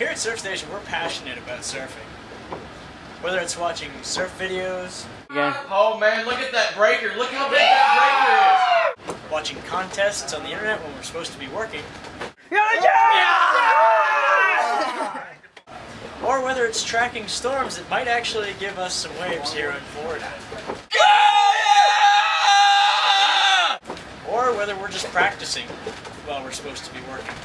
Here at Surf Station, we're passionate about surfing. Whether it's watching surf videos, Oh man, look at that breaker. Look how big that breaker is. watching contests on the internet when we're supposed to be working, Yeah! or whether it's tracking storms that might actually give us some waves here in Florida. Or whether we're just practicing while we're supposed to be working.